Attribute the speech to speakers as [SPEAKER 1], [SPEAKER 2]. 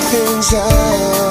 [SPEAKER 1] things out.